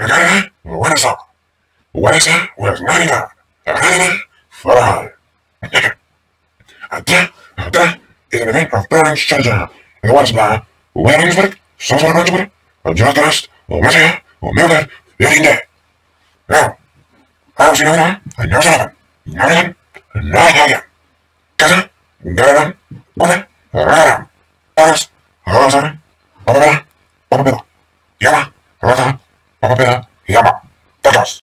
Buena sopa. Huesa was 99. Arena for all. a death, a death is an event of burning strategy. And the water supply, where is it? Social management, or just trust, or material, or milk, feeling dead. Now, I was in order, and no seven, no again, no again. Casa, Garam, Bona, Raram, Paras, Rosa, Papa, Papa, Yama, Rosa, Barbara Jammer. Das.